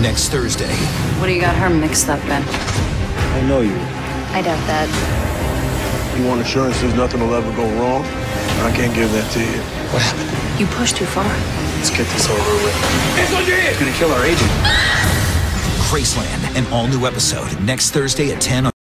next Thursday. What do you got her mixed up in? I know you. I doubt that. You want assurance there's nothing will ever go wrong? I can't give that to you. What happened? You pushed too far. Let's get this over with. It's It's gonna kill our agent. Graceland, an all new episode next Thursday at 10 on